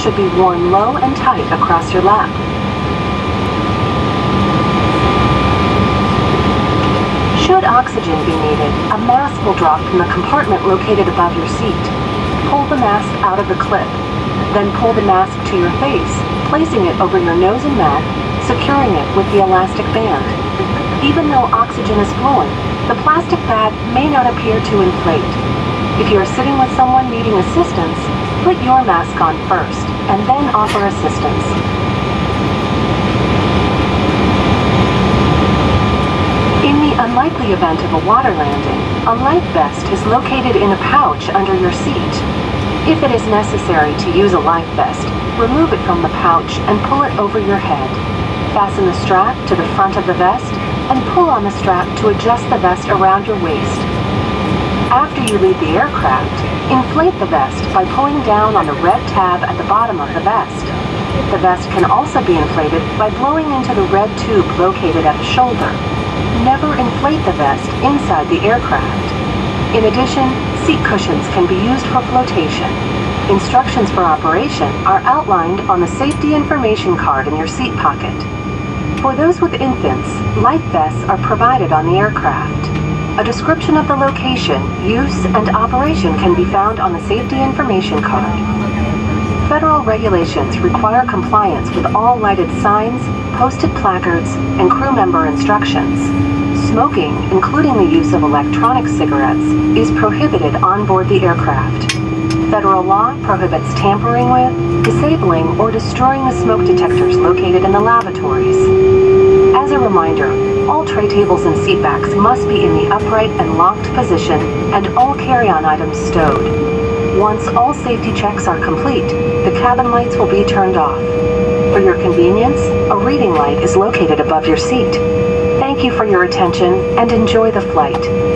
should be worn low and tight across your lap. Should oxygen be needed, a mask will drop from the compartment located above your seat. Pull the mask out of the clip. Then pull the mask to your face, placing it over your nose and mouth, securing it with the elastic band. Even though oxygen is flowing, the plastic bag may not appear to inflate. If you are sitting with someone needing assistance, put your mask on first, and then offer assistance. In the unlikely event of a water landing, a life vest is located in a pouch under your seat. If it is necessary to use a life vest, remove it from the pouch and pull it over your head. Fasten the strap to the front of the vest and pull on the strap to adjust the vest around your waist. After you leave the aircraft, inflate the vest by pulling down on the red tab at the bottom of the vest. The vest can also be inflated by blowing into the red tube located at the shoulder. Never inflate the vest inside the aircraft. In addition, seat cushions can be used for flotation. Instructions for operation are outlined on the safety information card in your seat pocket. For those with infants, life vests are provided on the aircraft. A description of the location, use, and operation can be found on the safety information card. Federal regulations require compliance with all lighted signs, posted placards, and crew member instructions. Smoking, including the use of electronic cigarettes, is prohibited on board the aircraft. Federal law prohibits tampering with, disabling, or destroying the smoke detectors located in the lavatories. As a reminder, all tray tables and seatbacks must be in the upright and locked position and all carry-on items stowed. Once all safety checks are complete, the cabin lights will be turned off. For your convenience, a reading light is located above your seat. Thank you for your attention and enjoy the flight.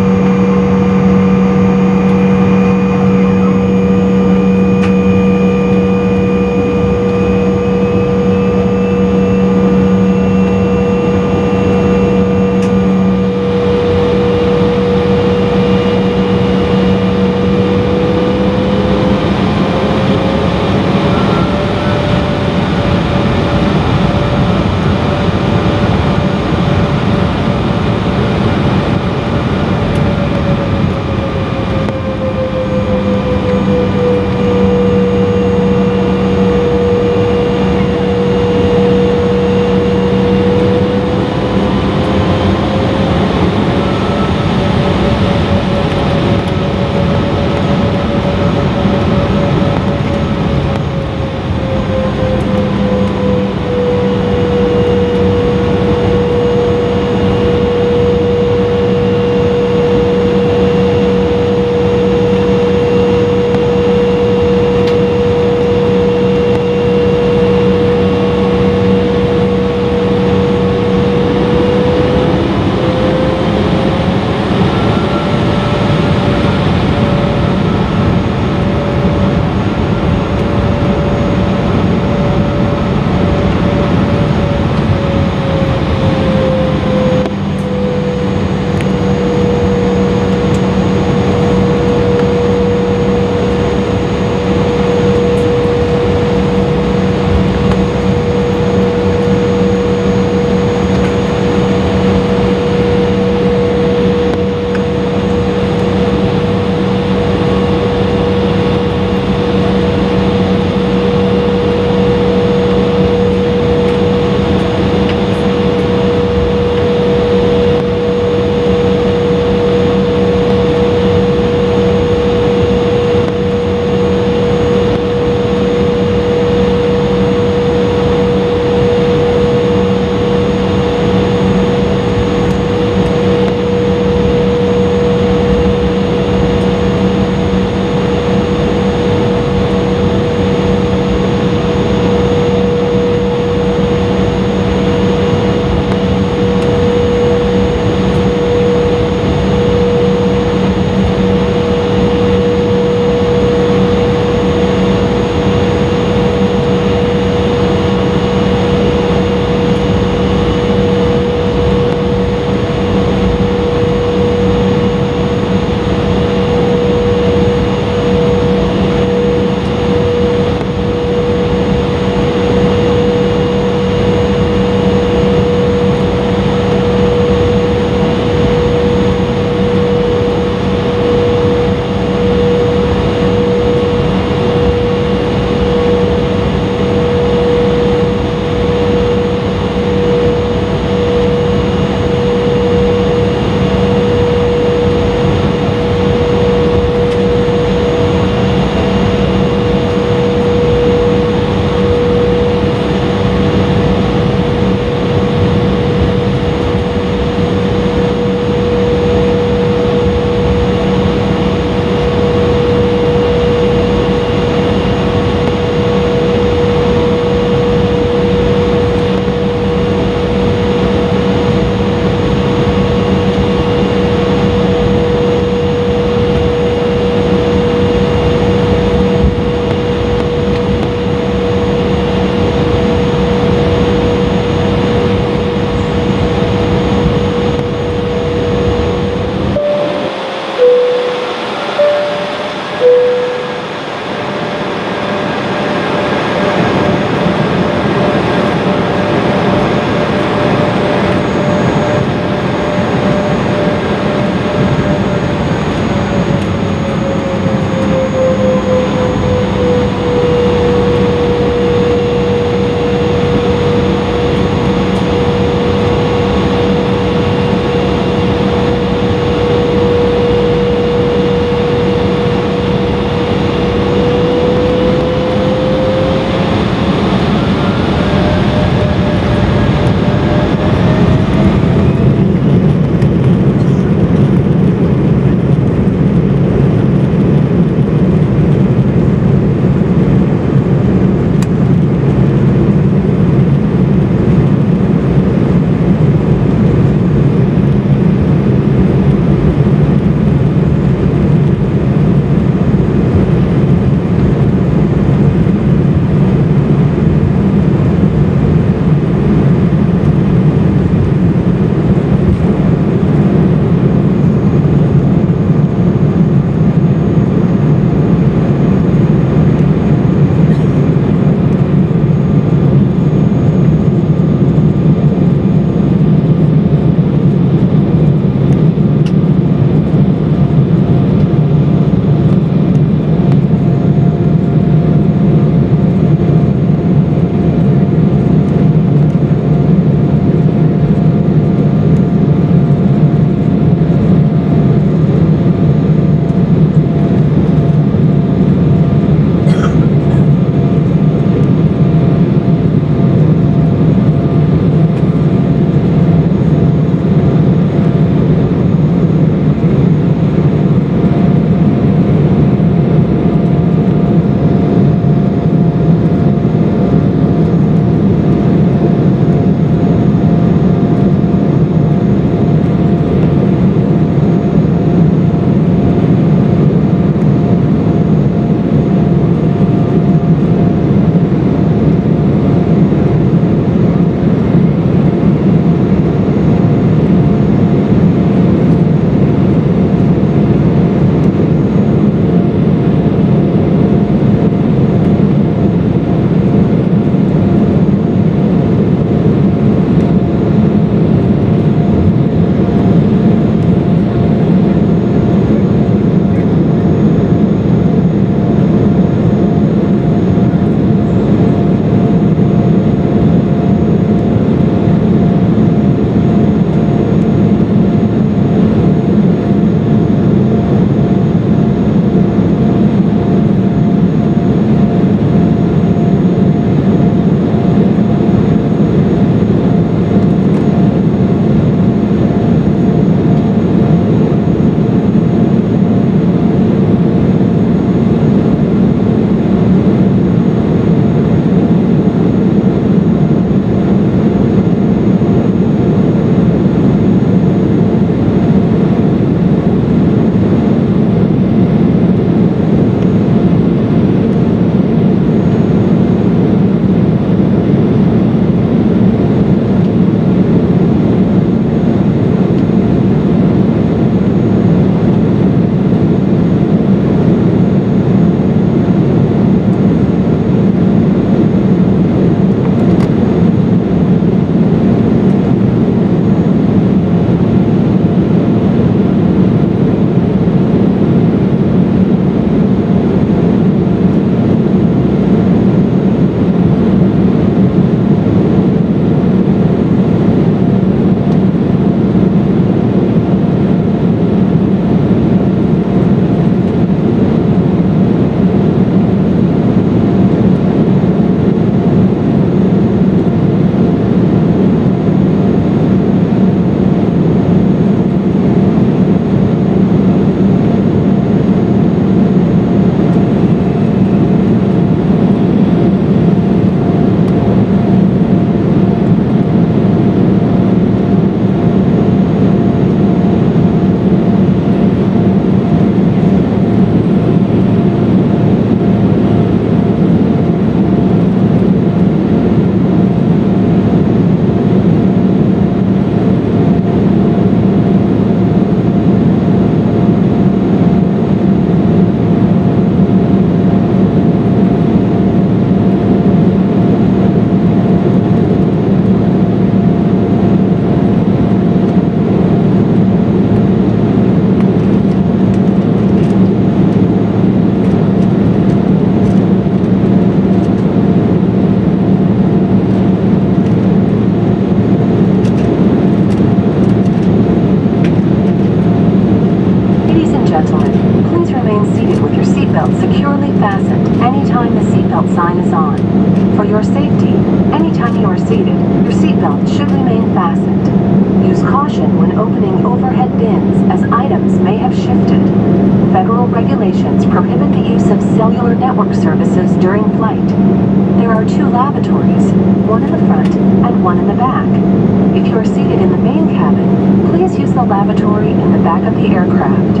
Of the aircraft.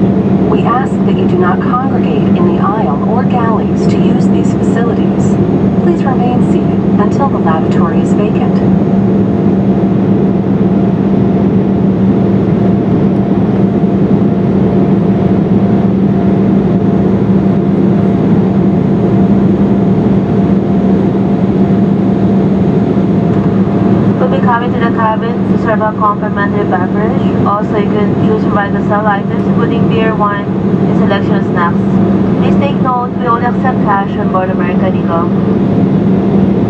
We ask that you do not congregate in the aisle or galleys to use these facilities. Please remain seated until the lavatory is vacant. We'll be coming to the a complimentary beverage. Also, you can choose to provide the sell items, including beer, wine, and selection of snacks. Please take note, we only accept cash on board American Eagle.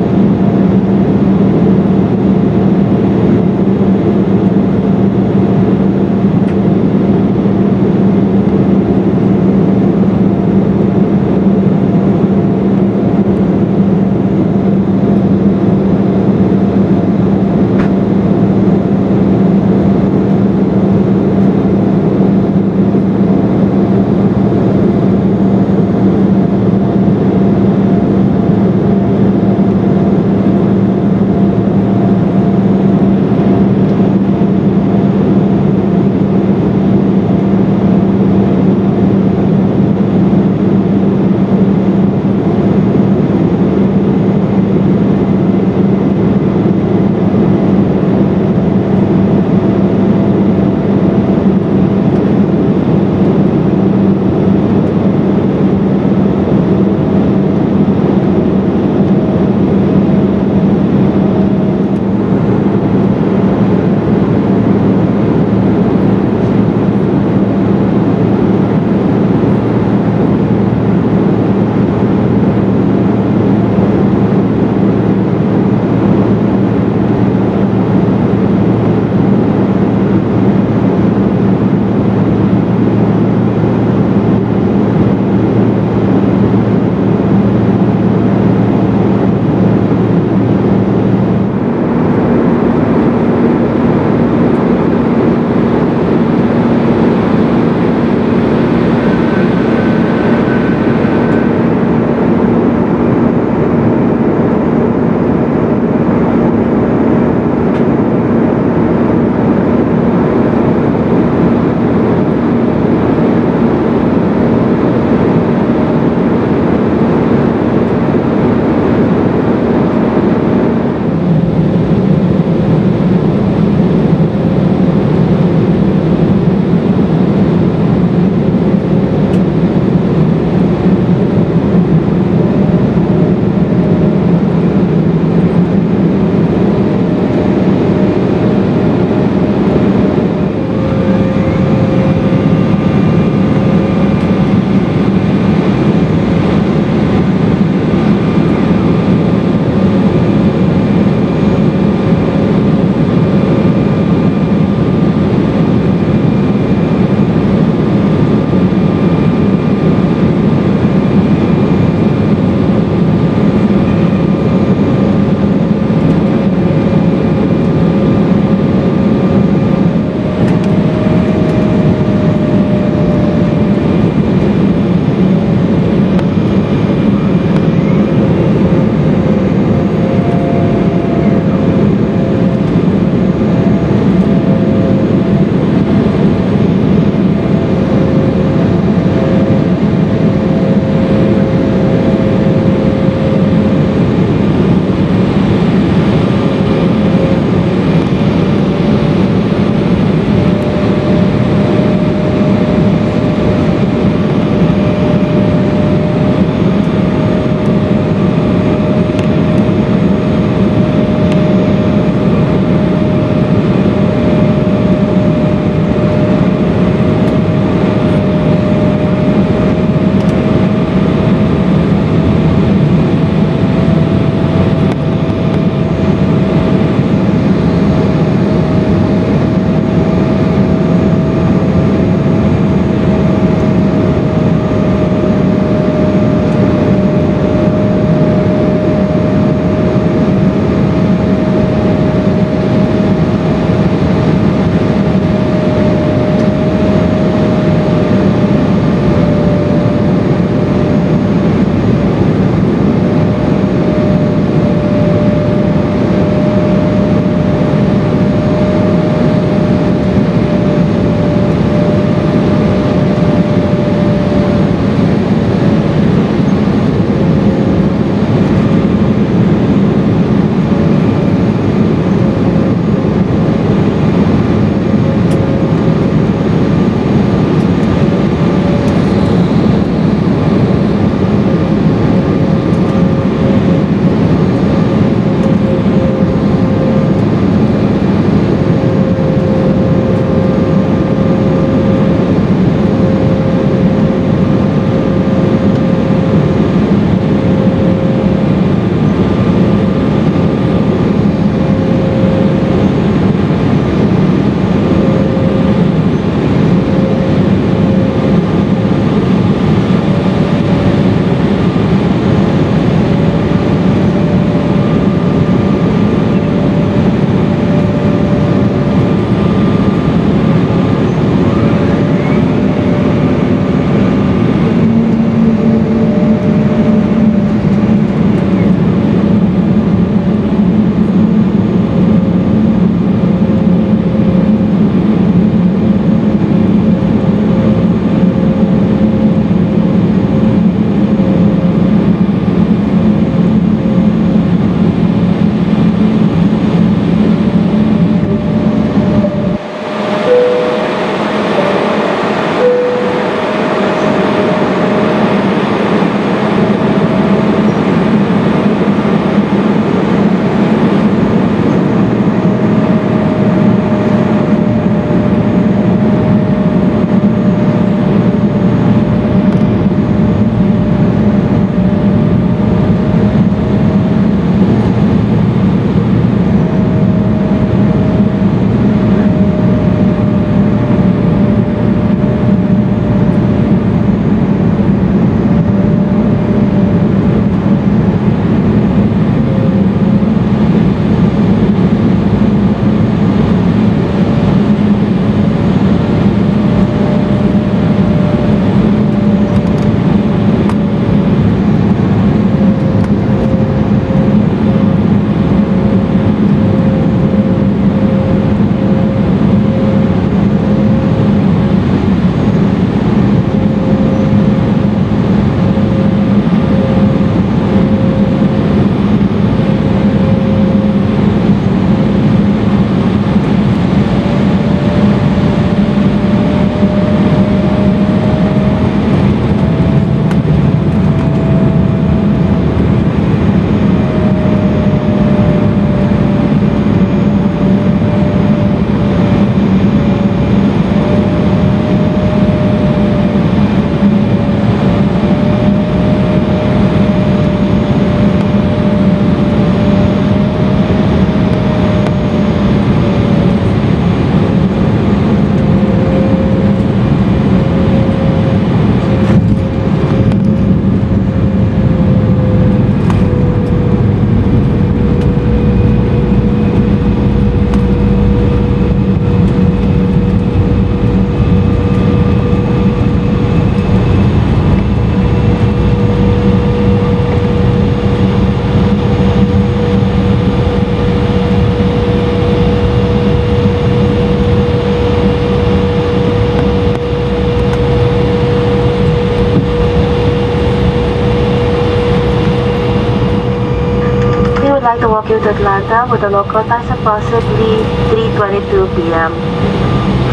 Now with the local time approximately 3.22 p.m.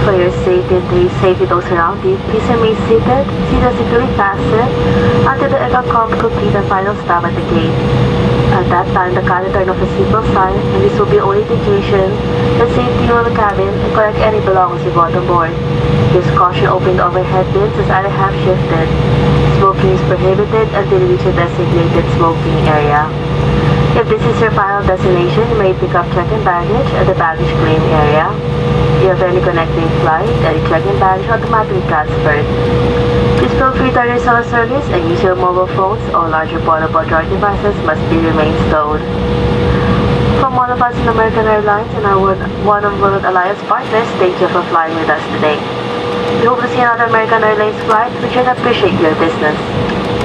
For your safety and the safety those around you, please remain seated, seated securely fastened, until the EGACOM complete the final stop at the gate. At that time, the captain turn off the seatbelt sign, and this will be only indication that safety of the cabin and collect any belongings you brought aboard. board. This caution open the overhead bins as either have shifted. Smoking is prohibited until you reach a designated smoking area. If this is your final destination, you may pick up check-in baggage at the baggage claim area. If you have any connecting flight, any check-in baggage automatically transferred. Please feel free to cell service and use your mobile phones or larger portable devices must be remain stowed. From all of us in American Airlines and our One of World Alliance partners, thank you for flying with us today. We hope to see another American Airlines flight. We should appreciate your business.